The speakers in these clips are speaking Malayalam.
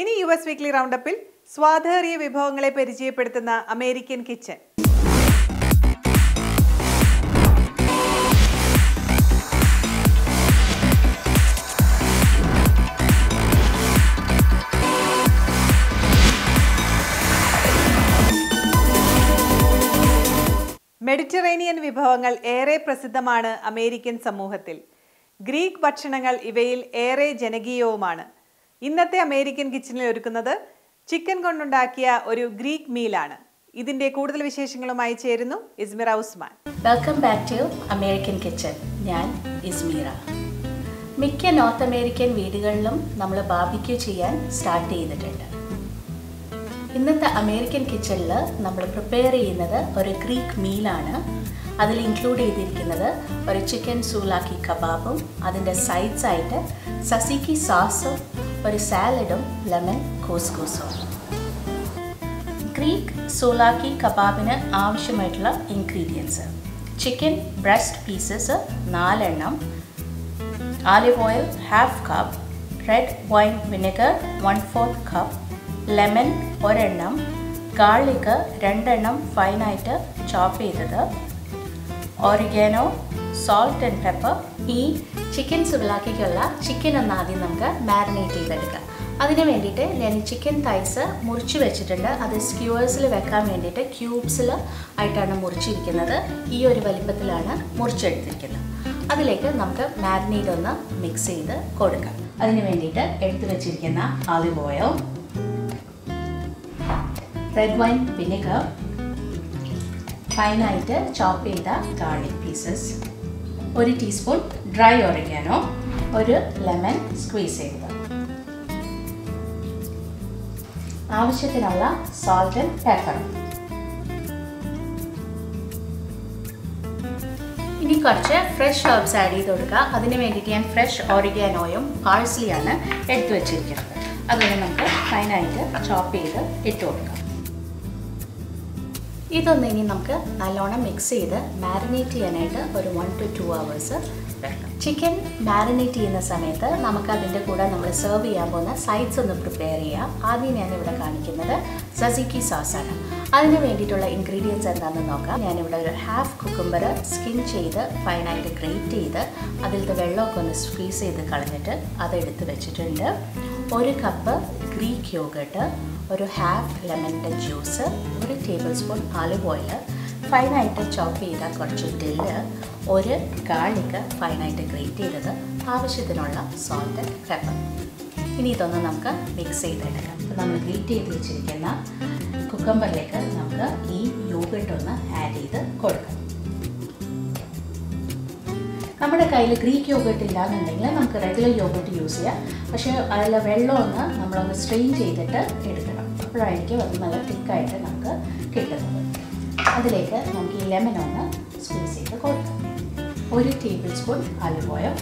ഇനി യു എസ് വീക്ക്ലി റൗണ്ടപ്പിൽ സ്വാദേറിയ വിഭവങ്ങളെ പരിചയപ്പെടുത്തുന്ന അമേരിക്കൻ കിച്ചൺ മെഡിറ്ററേനിയൻ വിഭവങ്ങൾ ഏറെ പ്രസിദ്ധമാണ് അമേരിക്കൻ സമൂഹത്തിൽ. ഗ്രീക്ക് ഭക്ഷണങ്ങൾ ഇവയിൽ ഏറെ ജനകീയവുമാണ്. ഇന്നത്തെ അമേരിക്കൻ കിച്ചണിൽ ഒരുക്കുന്നത് ചിക്കൻ കൊണ്ടുണ്ടാക്കിയ ഒരു ഗ്രീക്ക് മീലാണ്. ഇതിന്റെ കൂടുതൽ വിശേഷങ്ങളുമായി ചേരുന്നു Ismira Usman. Welcome back to American kitchen ഞാൻ ഇസ്മീറ. മിക്ക നോർത്ത് അമേരിക്കൻ വീടുകളിലും നമ്മൾ ബാബിക്യൂ ചെയ്യാൻ സ്റ്റാർട്ട് ചെയ്തിട്ടുണ്ട്. ഇന്നത്തെ അമേരിക്കൻ കിച്ചണിൽ നമ്മൾ പ്രിപ്പയർ ചെയ്യുന്നത് ഒരു ഗ്രീക്ക് മീലാണ്. അതിൽ ഇൻക്ലൂഡ് ചെയ്തിരിക്കുന്നത് ഒരു ചിക്കൻ സൂലാക്കി കബാബും അതിന്റെ സൈഡ്സായിട്ട് സസിക്കി സോസും ഒരു സാലഡും ലെമൺ കോസ്കോസും ഗ്രീക്ക് സോലാക്കി കബാബിന് ആവശ്യമായിട്ടുള്ള ഇൻഗ്രീഡിയൻസ് ചിക്കൻ ബ്രസ്റ്റ് പീസസ് നാലെണ്ണം olive oil half cup red wine vinegar one fourth cup lemon ഒരെണ്ണം ഗാർലിക്ക് രണ്ടെണ്ണം ഫൈനായിട്ട് ചോപ്പ് ചെയ്തത് ഓറിഗാനോ സോൾട്ട് ആൻഡ് പെപ്പർ ഈ ചിക്കൻ സുബിലാക്കിക്കുള്ള ചിക്കൻ ഒന്ന് ആദ്യം നമുക്ക് മാരിനേറ്റ് ചെയ്തെടുക്കാം. അതിന് വേണ്ടിയിട്ട് ഞാൻ ചിക്കൻ തൈസ് മുറിച്ച് വെച്ചിട്ടുണ്ട്. അത് സ്ക്യൂവേഴ്സിൽ വെക്കാൻ വേണ്ടിയിട്ട് ക്യൂബ്സിൽ ആയിട്ടാണ് മുറിച്ചിരിക്കുന്നത്. ഈ ഒരു വലിപ്പത്തിലാണ് മുറിച്ചെടുത്തിരിക്കുന്നത്. അതിലേക്ക് നമുക്ക് മാരിനേറ്റ് ഒന്ന് മിക്സ് ചെയ്ത് കൊടുക്കാം. അതിന് വേണ്ടിയിട്ട് എടുത്തു വെച്ചിരിക്കുന്ന olive oil red wine vinegar ഫൈനായിട്ട് ചോപ്പ് ചെയ്ത ഗാർലിക് പീസസ് ഒരു ടീസ്പൂൺ ഡ്രൈ ഒറിഗാനോ ഒരു ലെമൺ സ്ക്വീസ് ചെയ്തത് ആവശ്യത്തിനുള്ള സോൾട്ട് ആൻഡ് പെപ്പർ ഇനി കുറച്ച് ഫ്രഷ് ഹെർബ്സ് ആഡ് ചെയ്ത് കൊടുക്കുക. അതിന് വേണ്ടിയിട്ട് ഞാൻ ഫ്രഷ് ഓറിഗാനോയും പാഴ്സലിയാണ് എടുത്തു വെച്ചിരിക്കുന്നത്. അതുകൊണ്ട് നമുക്ക് ഫൈനായിട്ട് ചോപ്പ് ചെയ്ത് ഇട്ട് കൊടുക്കാം. ഇതൊന്ന് ഇനി നമുക്ക് നല്ലോണം മിക്സ് ചെയ്ത് മാരിനേറ്റ് ചെയ്യാനായിട്ട് ഒരു one to two hours chicken marinate ചെയ്യുന്ന സമയത്ത് നമുക്ക് അതിന്റെ കൂടെ നമ്മൾ സെർവ് ചെയ്യാൻ പോകുന്ന സൈഡ്സ് ഒന്ന് പ്രിപ്പയർ ചെയ്യാം. ആദ്യം ഞാനിവിടെ കാണിക്കുന്നത് സസിക്കി സോസാണ് അതിന് വേണ്ടിയിട്ടുള്ള ഇൻഗ്രീഡിയൻസ് എന്താണെന്ന് നോക്കാം. ഞാനിവിടെ ഒരു ഹാഫ് കുക്കുംബർ സ്കിൻ ചെയ്ത് ഫൈനായിട്ട് ഗ്രേറ്റ് ചെയ്ത് അതിലത്തെ വെള്ളമൊക്കെ ഒന്ന് സ്ക്വീസ് ചെയ്ത് കളഞ്ഞിട്ട് അതെടുത്ത് വെച്ചിട്ടുണ്ട്. ഒരു കപ്പ് ഗ്രീക്ക് യോഗട്ട് ഒരു ഹാഫ് ലെമണിന്റെ ജ്യൂസ് ഒരു ടേബിൾ സ്പൂൺ ആലിവ് ഓയിൽ ഫൈനായിട്ട് ചോപ്പ് ചെയ്ത കുറച്ച് ഡില്ല് ഒരു ഗാർലിക്ക് ഫൈനായിട്ട് ഗ്രേറ്റ് ചെയ്തത് ആവശ്യത്തിനുള്ള സോൾട്ട് പെപ്പർ ഇനി ഇതൊന്ന് നമുക്ക് മിക്സ് ചെയ്തെടുക്കാം. നമ്മൾ ഗ്രീറ്റ് ചെയ്ത് വെച്ചിരിക്കുന്ന കുക്കമ്പറിലേക്ക് നമുക്ക് ഈ യോഗട്ട് ഒന്ന് ആഡ് ചെയ്ത് കൊടുക്കാം. നമ്മുടെ കയ്യിൽ ഗ്രീക്ക് യോഗട്ട് ഇല്ലാന്നുണ്ടെങ്കിൽ നമുക്ക് റെഗുലർ യോഗട്ട് യൂസ് ചെയ്യാം. പക്ഷേ അതിൽ വെള്ളം ഒന്ന് നമ്മളൊന്ന് സ്ട്രെയിൻ ചെയ്തിട്ട് എടുക്കണം. അപ്പോഴായിരിക്കും അത് നല്ല തിക്കായിട്ട് നമുക്ക് കിട്ടുന്നത്. അതിലേക്ക് നമുക്ക് ഈ ലെമൺ ഒന്ന് സ്ക്വീസ് ചെയ്ത് കൊടുക്കാം. ഒരു ടേബിൾ സ്പൂൺ അലുവോയോ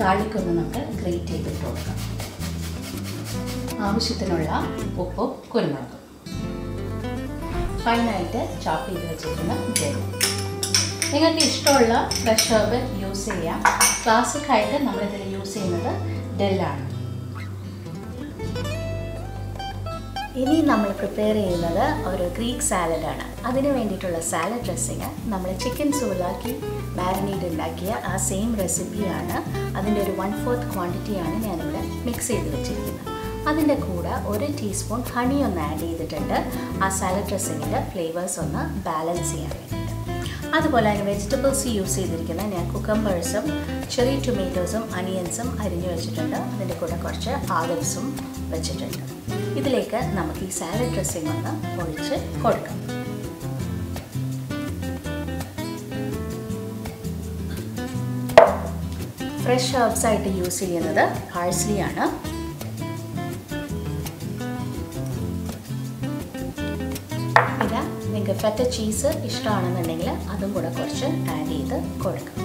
കാളിക്കൊന്ന് നമുക്ക് ഗ്രേറ്റ് ചെയ്തിട്ട് കൊടുക്കാം. ആവശ്യത്തിനുള്ള ഉപ്പും കുരുമുളകും. ഫൈനായിട്ട് ചോപ്പ് ചെയ്ത് വെച്ചിരിക്കുന്ന ജെല്ലി നിങ്ങൾക്ക് ഇഷ്ടമുള്ള ഫ്രഷ് ഹെർബ് യൂസ് ചെയ്യാം. ക്ലാസിക് ആയിട്ട് നമ്മളിതിൽ യൂസ് ചെയ്യുന്നത് ഡെല്ലാണ് ഇനി നമ്മൾ പ്രിപ്പയർ ചെയ്യുന്നത് ഒരു ഗ്രീക്ക് സാലഡാണ് അതിന് വേണ്ടിയിട്ടുള്ള സാലഡ് ഡ്രസ്സിങ് നമ്മൾ ചിക്കൻ സൂലാക്കി മാരിനേറ്റ് ഉണ്ടാക്കിയ ആ സെയിം റെസിപ്പിയാണ് അതിന്റെ ഒരു വൺ ഫോർത്ത് ക്വാണ്ടിറ്റിയാണ് ഞാനിവിടെ മിക്സ് ചെയ്ത് വെച്ചിരിക്കുന്നത്. അതിന്റെ കൂടെ ഒരു ടീസ്പൂൺ ഹണി ഒന്ന് ആഡ് ചെയ്തിട്ടുണ്ട്. ആ സാലഡ് ഡ്രസ്സിങ്ങിന്റെ ഫ്ലേവേഴ്സ് ഒന്ന് ബാലൻസ് ചെയ്യാൻ വേണ്ടിയിട്ട്. അതുപോലെ തന്നെ വെജിറ്റബിൾസ് യൂസ് ചെയ്തിരിക്കുന്ന ഞാൻ കുക്കമ്പേഴ്സും ചെറിയ ടൊമാറ്റോസും അനിയൻസും അരിഞ്ഞു വെച്ചിട്ടുണ്ട്. അതിന്റെ കൂടെ കുറച്ച് ആലിവ്സും വെച്ചിട്ടുണ്ട്. ഇതിലേക്ക് നമുക്ക് ഈ സാലഡ് ഡ്രസ്സിംഗ് ഒന്ന് ഒഴിച്ച് കൊടുക്കാം. ഫ്രഷ് ഹെർബ്സ് ആയിട്ട് യൂസ് ചെയ്യുന്നത് പാഴ്സ്ലി നിങ്ങൾക്ക് ഫെറ്റ ചീസ് ഇഷ്ടമാണെന്നുണ്ടെങ്കിൽ അതും കൂടെ കുറച്ച് ആഡ് ചെയ്ത് കൊടുക്കാം.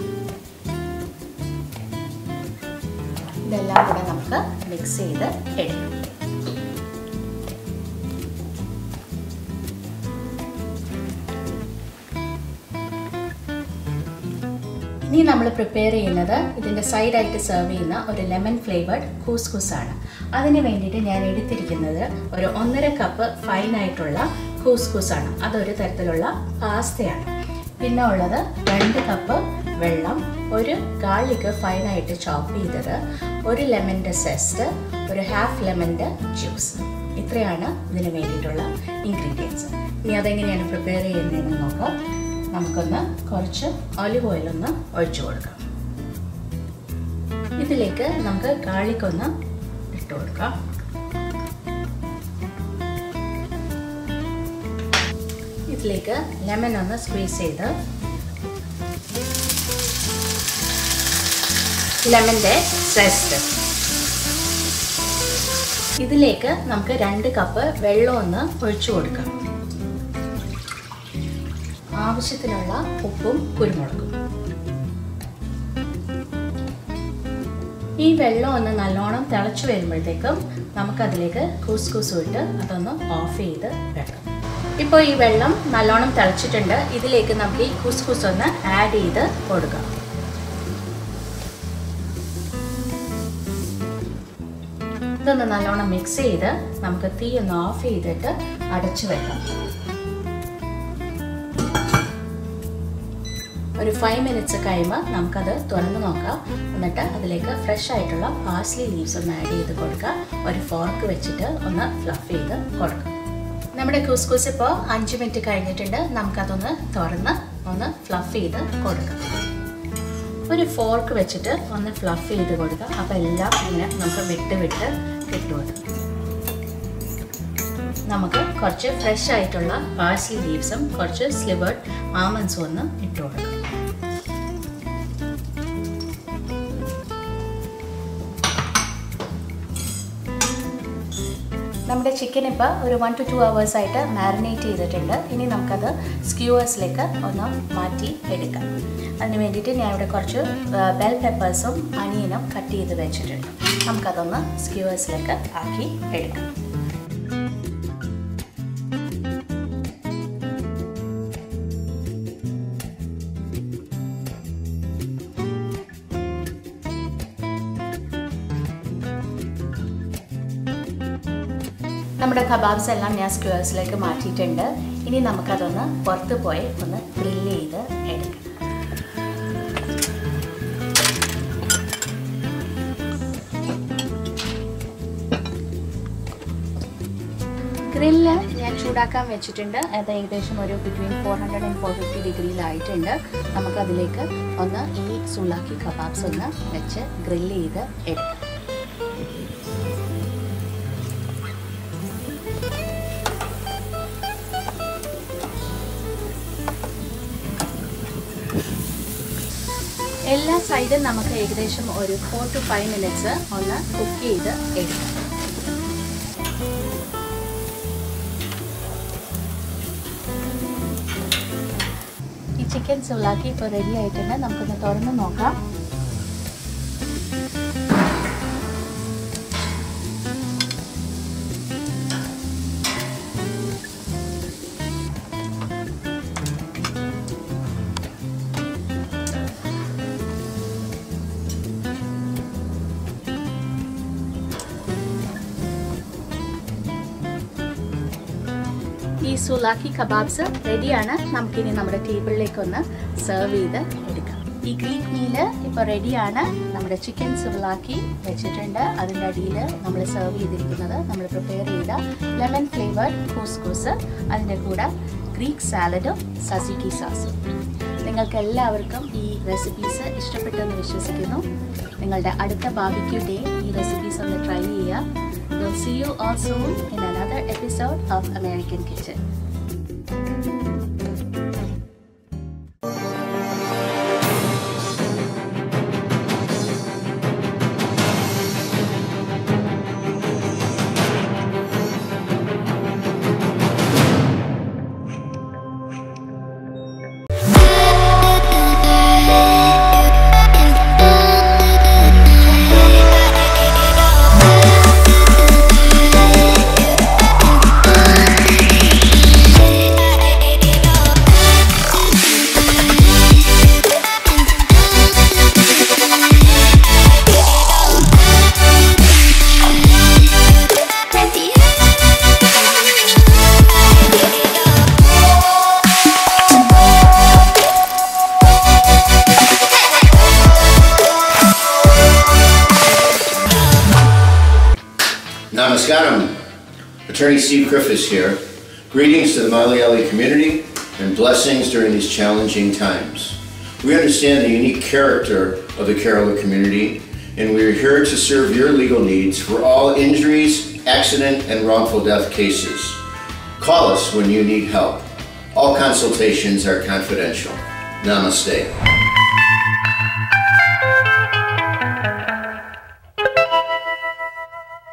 ഇതെല്ലാം കൂടെ നമുക്ക് മിക്സ് ചെയ്ത് എടുക്കാം. ഇനി നമ്മൾ പ്രിപ്പയർ ചെയ്യുന്നത് ഇതിന്റെ സൈഡായിട്ട് സെർവ് ചെയ്യുന്ന ഒരു ലെമൺ ഫ്ലേവേർഡ് കൂസ്കൂസാണ് അതിന് വേണ്ടിയിട്ട് ഞാൻ എടുത്തിരിക്കുന്നത് ഒരു ഒന്നര കപ്പ് ഫൈനായിട്ടുള്ള കൂസ്കൂസ് ആണ്. അതൊരു തരത്തിലുള്ള പാസ്തയാണ്. പിന്നെ ഉള്ളത് രണ്ട് കപ്പ് വെള്ളം ഒരു ഗാർലിക് ഫൈനായിട്ട് ചോപ്പ് ചെയ്തത് ഒരു ലെമന്റെ സെസ്റ്റ് ഒരു ഹാഫ് ലെമന്റെ ജ്യൂസ് ഇത്രയാണ് ഇതിന് വേണ്ടിയിട്ടുള്ള ഇൻഗ്രീഡിയൻസ് ഇനി അതെങ്ങനെയാണ് പ്രിപ്പയർ ചെയ്യുന്നതെന്ന് നോക്കാം. നമുക്കൊന്ന് കുറച്ച് ഒലിവ് ഓയിലൊന്ന് ഒഴിച്ചു കൊടുക്കാം. ഇതിലേക്ക് നമുക്ക് ഗാർലിക് ഒന്ന് ഇട്ട് കൊടുക്കാം. ഇതിലേക്ക് ലെമൺ ഒന്ന് സ്ക്വീസ് ചെയ്ത് ലെമന്റെ സെസ്റ്റ് ഇതിലേക്ക് നമുക്ക് രണ്ട് കപ്പ് വെള്ളം ഒന്ന് ഒഴിച്ചു കൊടുക്കാം. ആവശ്യത്തിനുള്ള ഉപ്പും കുരുമുളകും. ഈ വെള്ളം ഒന്ന് നല്ലോണം തിളച്ചു വരുമ്പോഴത്തേക്കും നമുക്കതിലേക്ക് കൂസ് കൂസ് ഇട്ട് അതൊന്ന് ഓഫ് ചെയ്ത് വെക്കാം. ഇപ്പോൾ ഈ വെള്ളം നല്ലോണം തിളച്ചിട്ടുണ്ട്. ഇതിലേക്ക് നമുക്ക് ഈ കുസ്കുസ് ഒന്ന് ആഡ് ചെയ്ത് കൊടുക്കാം. ഇതൊന്ന് നല്ലോണം മിക്സ് ചെയ്ത് നമുക്ക് തീ ഒന്ന് ഓഫ് ചെയ്തിട്ട് അടച്ചു വെക്കാം. ഒരു ഫൈവ് മിനിറ്റ്സ് കഴിയുമ്പോൾ നമുക്കത് തുറന്ന് നോക്കാം. എന്നിട്ട് അതിലേക്ക് ഫ്രഷ് ആയിട്ടുള്ള പാസ്ലി ലീവ്സ് ഒന്ന് ആഡ് ചെയ്ത് കൊടുക്കുക ഒരു ഫോർക്ക് വെച്ചിട്ട് ഒന്ന് ഫ്ലഫ് ചെയ്ത് കൊടുക്കാം. നമ്മുടെ കുസ്കുസ് ഇപ്പോൾ അഞ്ച് മിനിറ്റ് കഴിഞ്ഞിട്ടുണ്ട്. നമുക്കതൊന്ന് തുറന്ന് ഒന്ന് ഫ്ലഫ് ചെയ്ത് കൊടുക്കാം. ഒരു ഫോർക്ക് വെച്ചിട്ട് ഒന്ന് ഫ്ലഫ് ചെയ്ത് കൊടുക്കാം. അപ്പോൾ എല്ലാം ഇങ്ങനെ നമുക്ക് വിട്ട് വിട്ട് കിട്ടുമത് നമുക്ക് കുറച്ച് ഫ്രഷ് ആയിട്ടുള്ള പാഴ്സി ലീവ്സും കുറച്ച് സ്ലിവേർഡ് ആമൻസും ഒന്ന് ഇട്ട് കൊടുക്കാം. നമ്മുടെ ചിക്കൻ ഇപ്പോൾ ഒരു വൺ ടു ടു ആയിട്ട് മാരിനേറ്റ് ചെയ്തിട്ടുണ്ട്. ഇനി നമുക്കത് സ്ക്യൂവേഴ്സിലേക്ക് ഒന്ന് മാറ്റി എടുക്കാം. അതിന് വേണ്ടിയിട്ട് ഞാൻ ഇവിടെ കുറച്ച് ബെൽ പെപ്പേഴ്സും അനിയനും കട്ട് ചെയ്ത് വെച്ചിട്ടുണ്ട്. നമുക്കതൊന്ന് സ്ക്യൂവേഴ്സിലേക്ക് ആക്കി എടുക്കാം. നമ്മുടെ കബാബ്സ് എല്ലാം ഞാൻ സ്ക്വേഴ്സിലേക്ക് മാറ്റിയിട്ടുണ്ട്. ഇനി നമുക്കതൊന്ന് പുറത്ത് പോയി ഒന്ന് ഗ്രില്ല് ചെയ്ത് എടുക്കാം. ഗ്രില്ല് ഞാൻ ചൂടാക്കാൻ വെച്ചിട്ടുണ്ട്. അത് ഏകദേശം ഒരു between four hundred and four fifty ഡിഗ്രിയിലായിട്ടുണ്ട് നമുക്കതിലേക്ക് ഒന്ന് ഈ സുളാക്കി കബാബ്സ് ഒന്ന് വെച്ച് ഗ്രില്ല് ചെയ്ത് എടുക്കാം. എല്ലാ സൈഡും നമുക്ക് ഏകദേശം ഒരു ഫോർ ടു ഫൈവ് മിനിറ്റ്സ് ഒന്ന് കുക്ക് ചെയ്ത് എടുക്കാം. ഈ ചിക്കൻ സുള്ളാക്കി ഇപ്പോൾ റെഡി ആയിട്ടുണ്ട്. നമുക്കൊന്ന് തുറന്ന് നോക്കാം. സുലാക്കി കബാബ്സ് റെഡിയാണ്. നമുക്കിനി നമ്മുടെ ടേബിളിലേക്ക് ഒന്ന് സെർവ് ചെയ്ത് എടുക്കാം. ഈ ഗ്രീക്ക് മീൽ ഇപ്പോൾ റെഡിയാണ്. നമ്മുടെ ചിക്കൻ സുലാക്കി വെച്ചിട്ടുണ്ട്. അതിന്റെ അടിയിൽ നമ്മൾ സെർവ് ചെയ്തിരിക്കുന്നത് നമ്മൾ പ്രിപ്പയർ ചെയ്ത ലെമൺ ഫ്ലേവേർഡ് കൂസ്കൂസ് അതിന്റെ കൂടെ ഗ്രീക്ക് സാലഡും സസിക്കി സാസും. നിങ്ങൾക്ക് എല്ലാവർക്കും ഈ റെസിപ്പീസ് ഇഷ്ടപ്പെട്ടെന്ന് വിശ്വസിക്കുന്നു. നിങ്ങളുടെ അടുത്ത ബാബിക്യൂ ഡേ ഈ റെസിപ്പീസ് ഒന്ന് ട്രൈ ചെയ്യുക. We'll see you all soon in another episode of American Kitchen. Attorney Steve Griffiths here. Greetings to the Malayali community and blessings during these challenging times. We understand the unique character of the Kerala community and we are here to serve your legal needs for all injuries, accident, and wrongful death cases. Call us when you need help. All consultations are confidential. Namaste.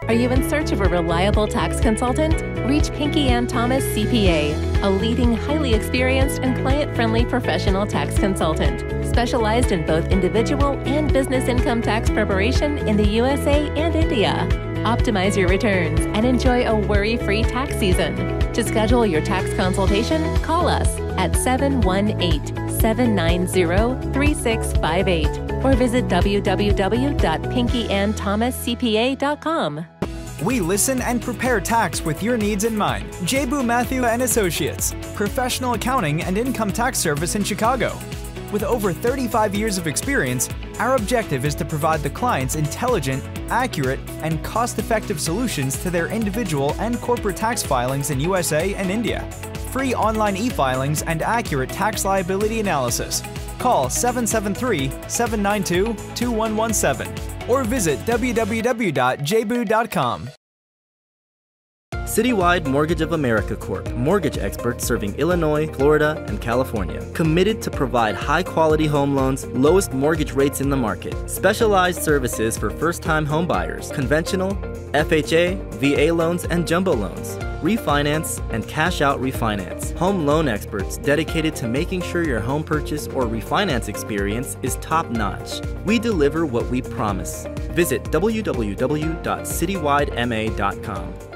Are you in search of a reliable tax consultant? Reach Pinky Ann Thomas CPA, a leading, highly experienced and client friendly professional tax consultant, specialized in both individual and business income tax preparation in the USA and India. Optimize your returns and enjoy a worry free tax season. To schedule your tax consultation, call us at 718 790 3658 or visit www.pinkyandthomascpa.com. We listen and prepare tax with your needs in mind. Jebu Matthew and Associates, professional accounting and income tax service in Chicago. With over 35 years of experience, our objective is to provide the clients intelligent, accurate, and cost-effective solutions to their individual and corporate tax filings in USA and India. Free online e-filings and accurate tax liability analysis. Call 773-792-2117 or visit www.jbu.com. Citywide Mortgage of America Corp. Mortgage experts serving Illinois, Florida, and California. Committed to provide high quality home loans, lowest mortgage rates in the market. Specialized services for first time homebuyers. Conventional, FHA, VA loans, and jumbo loans. Refinance and cash out refinance. Home loan experts dedicated to making sure your home purchase or refinance experience is top notch. We deliver what we promise. Visit www.citywidema.com.